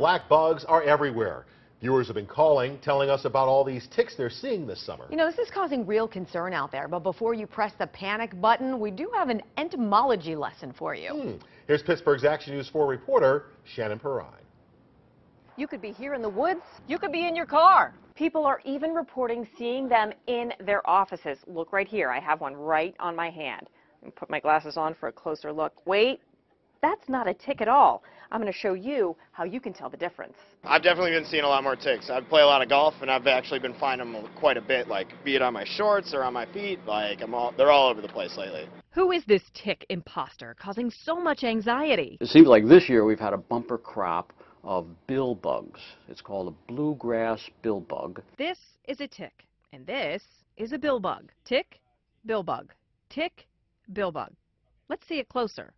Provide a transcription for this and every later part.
black bugs are everywhere. Viewers have been calling, telling us about all these ticks they're seeing this summer. You know, this is causing real concern out there, but before you press the panic button, we do have an entomology lesson for you. Hmm. Here's Pittsburgh's Action News 4 reporter, Shannon Perrine. You could be here in the woods, you could be in your car. People are even reporting seeing them in their offices. Look right here, I have one right on my hand. Put my glasses on for a closer look. Wait, that's not a tick at all. I'm going to show you how you can tell the difference. I've definitely been seeing a lot more ticks. I play a lot of golf, and I've actually been finding them quite a bit, like be it on my shorts or on my feet. Like I'm all, they're all over the place lately. Who is this tick imposter causing so much anxiety? It seems like this year we've had a bumper crop of billbugs. It's called a bluegrass billbug. This is a tick, and this is a billbug. Tick, billbug. Tick, billbug. Let's see it closer.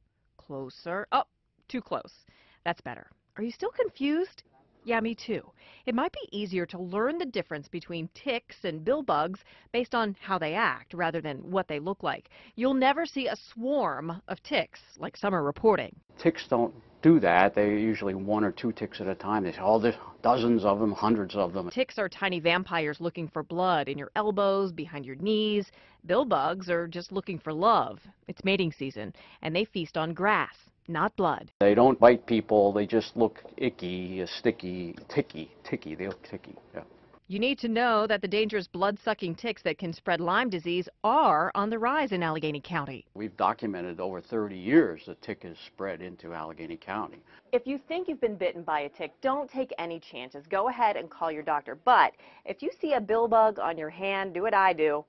Closer. Oh, too close. That's better. Are you still confused? Yeah, me too. It might be easier to learn the difference between ticks and billbugs based on how they act rather than what they look like. You'll never see a swarm of ticks like some are reporting. Ticks don't do that. They're usually one or two ticks at a time. There's all there's dozens of them, hundreds of them. Ticks are tiny vampires looking for blood in your elbows, behind your knees. Billbugs are just looking for love. It's mating season, and they feast on grass not blood. They don't bite people, they just look icky, uh, sticky, ticky, ticky, they look ticky, yeah. You need to know that the dangerous blood-sucking ticks that can spread Lyme disease are on the rise in Allegheny County. We've documented over 30 years the tick has spread into Allegheny County. If you think you've been bitten by a tick, don't take any chances. Go ahead and call your doctor. But if you see a billbug on your hand, do what I do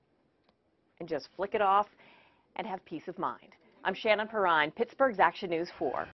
and just flick it off and have peace of mind. I'm Shannon Perrine, Pittsburgh's Action News 4.